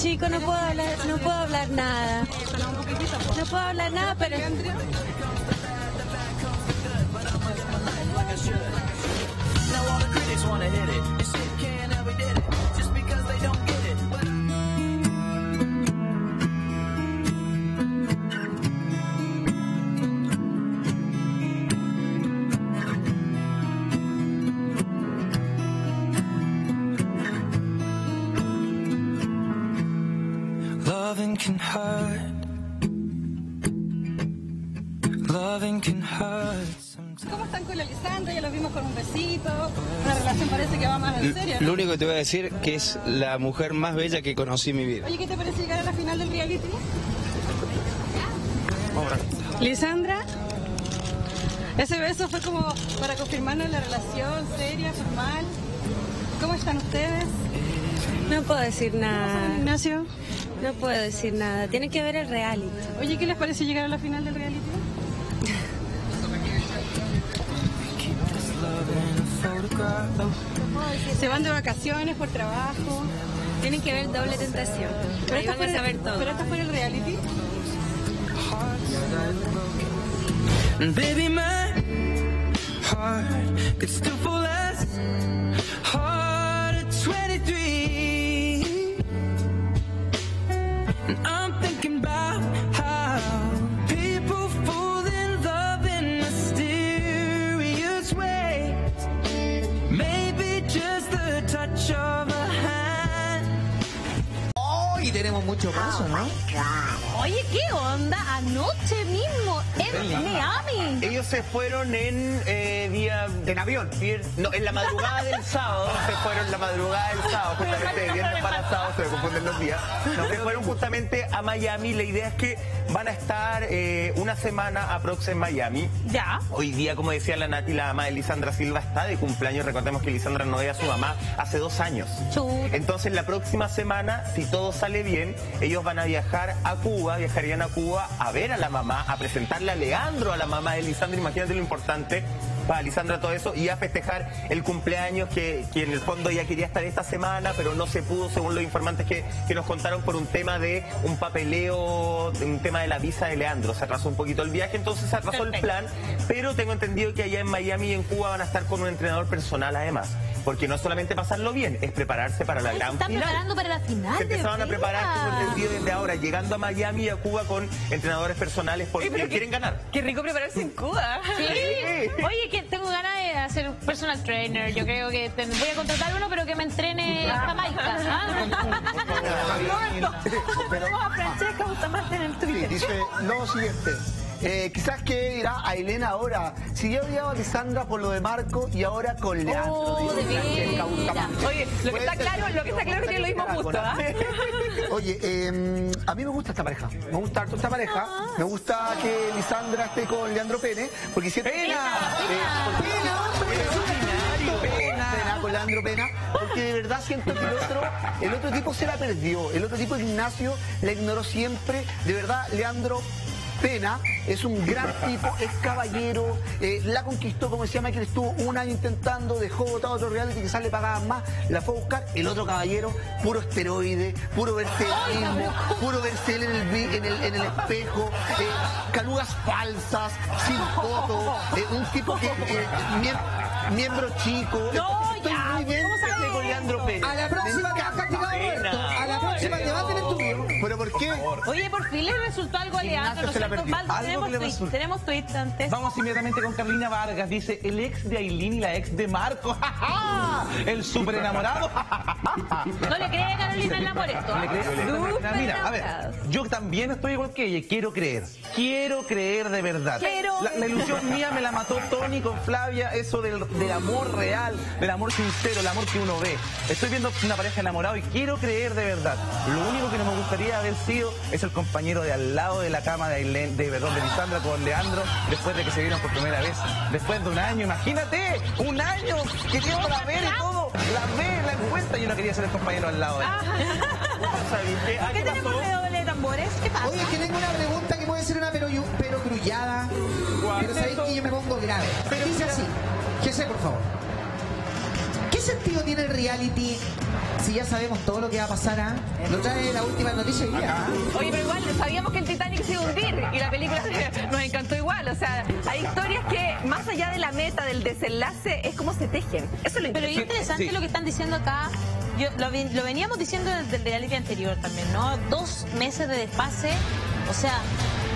Chico, no puedo hablar, no puedo hablar nada. No puedo hablar nada, pero. ¿Cómo están con la Lisandra? Ya los vimos con un besito. La relación parece que va más en serio. Lo único que te voy a decir que es la mujer más bella que conocí en mi vida. Oye, ¿qué te parece llegar a la final del reality? Lisandra, ese beso fue como para confirmarnos la relación seria, formal. ¿Cómo están ustedes? no puedo decir nada. Ignacio. No puedo decir nada. Tiene que ver el reality. Oye, ¿qué les parece llegar a la final del reality? Se van de vacaciones por trabajo. Tienen que ver doble tentación. Pero Ahí esto, van a fue, saber todo. pero esto fue el reality. Baby, my heart could still fall Y tenemos mucho paso, ¿no? Oye, ¿qué onda? Anoche mismo en Miami. Ellos se fueron en eh, día... En avión. no, en la madrugada del sábado, se fueron en la madrugada del sábado, justamente de viernes para sábado, se me confunden los días. No, se fueron justamente a Miami. La idea es que van a estar eh, una semana aprox en Miami. Ya. Hoy día, como decía la Nati, la mamá de Lisandra Silva está de cumpleaños. Recordemos que Lisandra no ve a su mamá hace dos años. Chuta. Entonces, la próxima semana, si todo sale bien, ellos van a viajar a Cuba, viajarían a Cuba a ver a la mamá, a presentarle a Leandro, a la mamá de Lisandra. Imagínate lo importante para Lisandra todo eso y a festejar el cumpleaños que, que en el fondo ya quería estar esta semana, pero no se pudo, según los informantes que, que nos contaron, por un tema de un papeleo, de un tema de la visa de Leandro. Se atrasó un poquito el viaje, entonces se atrasó el plan, pero tengo entendido que allá en Miami y en Cuba van a estar con un entrenador personal además. Porque no es solamente pasarlo bien, es prepararse para la Ay, se gran están final. preparando para la final. Se de empezaban a preparar, desde ahora, llegando a Miami y a Cuba con entrenadores personales porque quieren ganar. Qué rico prepararse en Cuba. Sí. Oye, que tengo ganas de hacer un personal trainer. Yo creo que te- voy a contratar uno, pero que me entrene en Jamaica. ¿ah? Vamos a Francesca Bustamante en el Sí, Twitter. dice lo siguiente. Eh, quizás que irá a Elena ahora. Si ya odiaba a Lisandra por lo de Marco y ahora con Leandro. Oh, de Francesca. Bustamante. Oye, lo que está claro, que lo que está claro es que lo mismo gusto, ¿ah? Oye, eh, a mí me gusta esta pareja. Me gusta harto esta pareja. Me gusta que Lisandra esté con Leandro Pene. Porque siento ¡Pena! Eh, pena, pena, pena con Leandro Pena. Porque de verdad siento que el otro, el otro tipo se la perdió. El otro tipo, Ignacio, la ignoró siempre. De verdad, Leandro Pena es un gran tipo, es caballero, eh, la conquistó, como decía Michael, estuvo un año intentando, dejó votado otro reality, quizás le pagaban más, la fue a buscar, el otro caballero, puro esteroide, puro verse él mismo, puro verse él en el, vi- en el, en el espejo, eh, calugas falsas, sin foto, eh, un tipo que, eh, miem- miembro chico. No, Estoy ya, muy bien ¿cómo sabes? este con Leandro Pena. A la próxima te vas castigado, Roberto. A la próxima te vas a tener. ¿Pero por qué? Oye, por fin le resultó algo a Leandro, ¿no la. Osvaldo? Tenemos le tweet, tenemos tweet antes. Vamos inmediatamente con Carolina Vargas. Dice, el ex de Aileen y la ex de Marco. ¡Ja, ja! El súper enamorado. No le cree a Carolina el amor esto. ¿Le crees? Súper Mira, a ver, yo también estoy igual que ella. Quiero creer. Quiero creer de verdad. Quiero- La, la ilusión mía me la mató Tony con Flavia. Eso del, del amor real, del amor sincero, el amor que uno ve. Estoy viendo una pareja enamorada y quiero creer de verdad. Lo único que no me gustaría haber sido es el compañero de al lado de la cama de, Ailén- de, perdón, de Lisandra con Leandro después de que se vieron por primera vez. Después de un año, imagínate, un año que tiene para ver y todo. La ve, la encuentra y yo no quería ser el compañero al lado de él. ¿Sabes qué? Ah, ¿Qué ¿qué tenemos pasó? de doble de tambores? ¿Qué pasa? Oye, que tengo una pregunta que puede ser una pero, pero grullada. Pero sabéis que yo me pongo grave. Dice así. Que sé, por favor. ¿Qué ¿qué sentido tiene el reality si ya sabemos todo lo que va a pasar? ah? Lo trae la última noticia hoy día. Oye, pero igual sabíamos que el Titanic se iba a hundir y la película nos encantó igual. O sea, hay historias que más allá de la meta, del desenlace, es como se tejen. Eso es lo Pero es interesante. sí. lo que están diciendo acá. Yo, lo, vi- lo veníamos diciendo desde el reality anterior también, ¿no? Dos meses de desfase. O sea,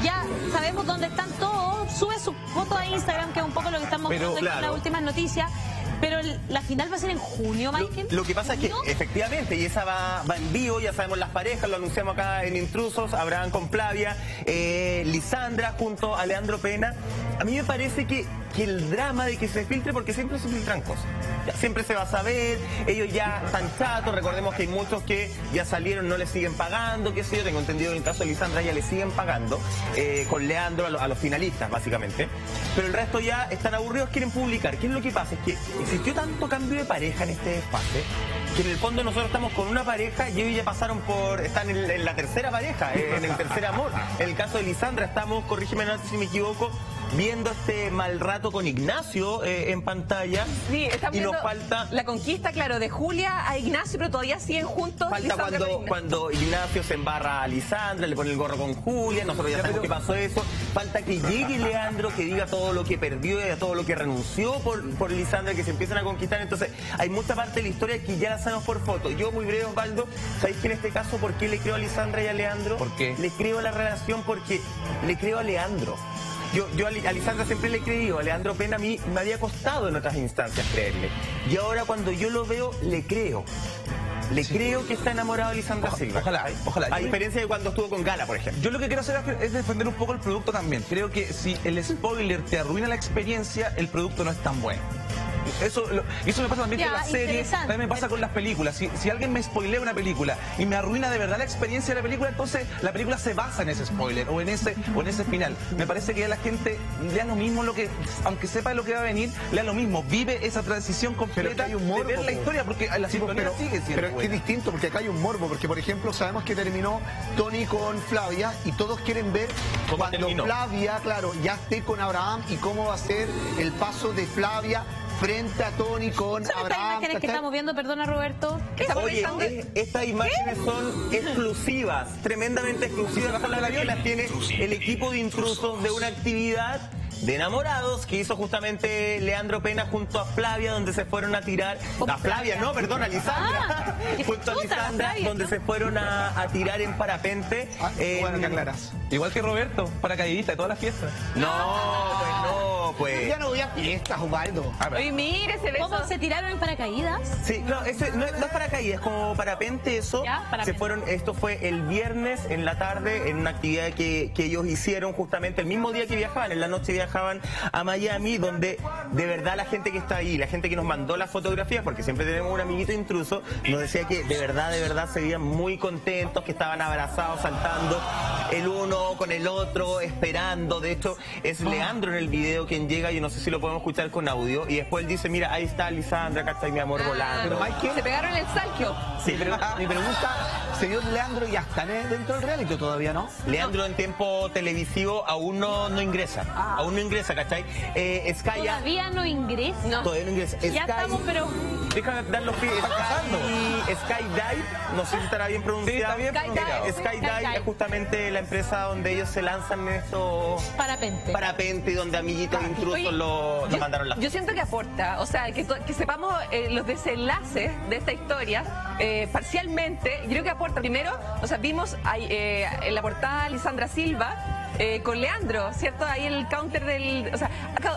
ya sabemos dónde están todos. Sube su foto a Instagram, que es un poco lo que estamos mostrando aquí en claro. las últimas noticias. Pero el- la final va a ser en junio, Michael. lo que pasa es que efectivamente, y esa va, va en vivo, ya sabemos las parejas, lo anunciamos acá en Intrusos, Abraham con Flavia, eh, Lisandra junto a Leandro Pena. A mí me parece que, que el drama de que se filtre, porque siempre se filtran cosas. Siempre se va a saber, ellos ya están chatos, recordemos que hay muchos que ya salieron, no les siguen pagando, qué sé yo, tengo entendido en el caso de Lisandra ya le siguen pagando, eh, con Leandro a, lo- a los finalistas básicamente. Pero el resto ya están aburridos, quieren publicar. ¿Qué es lo que pasa? Es que existió tanto cambio de pareja en este espacio que en el fondo nosotros estamos con una pareja y ellos ya pasaron por, están en, en la tercera pareja, eh, en el tercer amor. En el caso de Lisandra estamos, corrígeme si me equivoco, viendo este mal rato con Ignacio eh, en pantalla. Sí, estamos y nos falta la conquista, claro, de Julia a Ignacio, pero todavía siguen juntos. Falta Lisandra cuando, Ignacio. cuando Ignacio se embarra a Lisandra, le pone el gorro con Julia, nosotros ya sabemos que pasó eso. Falta que llegue Leandro, que diga todo lo que perdió y a todo lo que renunció por, por Lisandra, que se empiezan a conquistar. Entonces, hay mucha parte de la historia que ya la sabemos por foto. Yo, muy breve, Osvaldo, ¿sabéis que en este caso por qué le creo a Lisandra y a Leandro? ¿Por qué? Le creo a la relación porque le creo a Leandro. Yo, yo a Li- a Lisandra siempre le he creído, a Leandro Pena a mí me había costado en otras instancias creerle. Y ahora cuando yo lo veo, le creo. Le creo que está enamorado de Lisandra Oja- Silva. ojalá, ojalá. A diferencia de cuando estuvo con Gala, por ejemplo. Yo lo que quiero hacer es defender un poco el producto también. Creo que si el spoiler te arruina la experiencia, el producto no es tan bueno. Eso, lo- y eso me pasa también Ya, con las series, también me pasa con las películas. Si, si alguien me spoilea una película y me arruina de verdad la experiencia de la película, entonces la película se basa en ese spoiler o en ese o en ese final. Me parece que a la gente le da lo mismo lo que, aunque sepa lo que va a venir, le da lo mismo. Vive esa transición completa hay un morbo, de ver la historia, porque la Sí, sintonía pero, sigue siendo pero es que es buena. distinto, porque acá hay un morbo, porque por ejemplo sabemos que terminó Tony con Flavia y todos quieren ver ¿Cómo cuando terminó? Flavia, claro, ya esté con Abraham y cómo va a ser el paso de Flavia frente a Tony con ¿Son estas Abraham. imágenes que estamos viendo, perdona Roberto? ¿Qué estamos Oye, es- estas imágenes son exclusivas, tremendamente exclusivas. Solamente las tiene el equipo de intrusos de una actividad de enamorados que hizo justamente Leandro Pena junto a Flavia, donde se fueron a tirar. A Flavia, no, perdón, a Lisandra. Ah, qué junto a Lisandra, Flavia, donde ¿no? se fueron a, a tirar en parapente. Ah, en- bueno, que aclaras. Igual que Roberto, paracaidista de todas las fiestas. No, pues no, pues. Ya no voy a fiestas, Osvaldo. Oye, mire ese beso. ¿Cómo se tiraron en paracaídas? Sí, no, ese no, es- no es paracaídas, es como parapente eso. Ya, parapente. Se fueron, esto fue el viernes en la tarde en una actividad que, que ellos hicieron justamente el mismo día que viajaban, en la noche viajaban a Miami, donde de verdad la gente que está ahí, la gente que nos mandó las fotografías, porque siempre tenemos un amiguito intruso, nos decía que de verdad, de verdad se veían muy contentos, que estaban abrazados, saltando el uno con el otro, esperando. De hecho, es Leandro en el video quien llega, yo no sé si lo podemos escuchar con audio, y después él dice, mira, ahí está Lisandra, acá está mi amor volando. Pero Michael, Se pegaron el salquio. sí, pero mi pregunta, ¿se dio Leandro ya están eh, dentro del reality todavía, no? Leandro en tiempo televisivo aún no, no ingresa. Aún no ingresa, ¿cachai? Eh, Sky ya- Todavía no ingresa. Todavía no ingresa. Ya Sky- estamos, pero Déjame dar los pies. Sky, Skydive, no sé si estará bien pronunciado. Sí, está bien pronunciado. Skydive Skydive. es justamente la empresa donde ellos se lanzan en estos parapente. parapente y donde amiguitos intrusos Oye, lo, lo yo, mandaron las yo siento que aporta, o sea, que sepamos eh, los desenlaces de esta historia eh, parcialmente, yo creo que aporta. Primero, o sea, vimos ahí, eh, en la portada Lisandra Silva. Eh, con Leandro, ¿cierto? Ahí el counter del... O sea,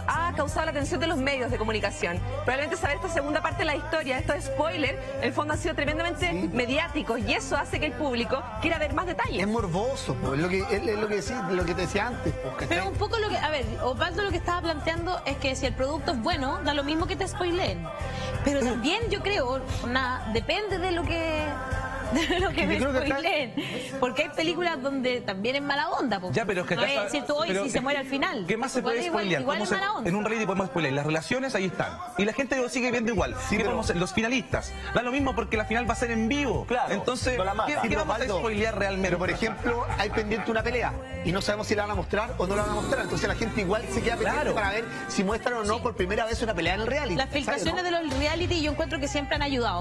ha, ha causado la atención de los medios de comunicación. Probablemente saber esta segunda parte de la historia, estos spoilers, en el fondo han sido tremendamente mediáticos y eso hace que el público quiera ver más detalles. Es morboso, po, es lo que, es lo que, decía- lo que te decía antes. Pero un poco lo que, a ver, Osvaldo lo que estaba planteando es que si el producto es bueno, da lo mismo que te spoileen. Pero también yo creo, nada, depende de lo que lo que me creo que acá- spoileen. Porque hay películas donde también es mala onda. Ya, pero es que no voy a decir tú hoy pero si se muere al final. ¿Qué más se Igual- puede igual- spoilear? Igual ¿Cómo es se- mala onda. en un reality podemos spoilear. Las relaciones ahí están. Y la gente lo sigue viendo igual. ¿Qué pero-? Los finalistas. Da lo mismo porque la final va a ser en vivo. Claro, Entonces, no la. ¿qué, Sí, qué vamos a spoilear realmente? Pero por ejemplo, hay pendiente una pelea y no sabemos si la van a mostrar o no la van a mostrar. Entonces la gente igual se queda pendiente Claro. para ver si muestran o no por primera vez una pelea en el reality. Las ¿cachai, filtraciones no? de los reality yo encuentro que siempre han ayudado.